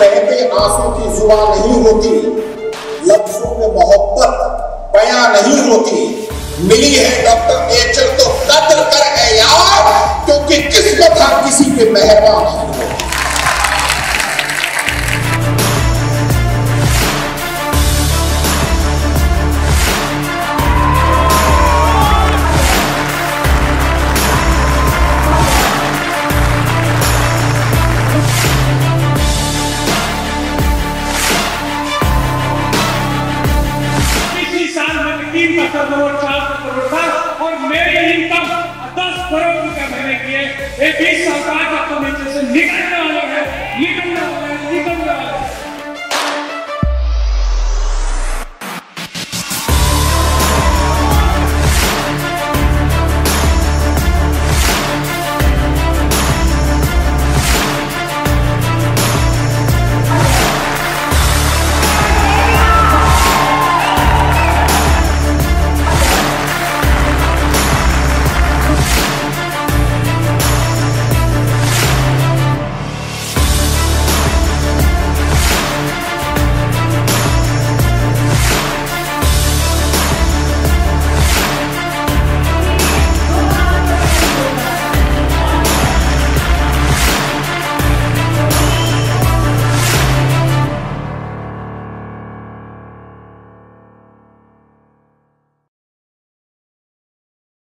बहते आँसू की जुबा नहीं होती, लफ्जों में मोहब्बत बयां नहीं होती। मिली है डॉक्टर नेचर तो कदर कर है यार का करोड़ चार सौ करोड़ था और मेरी इनकम दस करोड़ रुपए मैंने किए एक बीस साल का कमीशन से निकलने।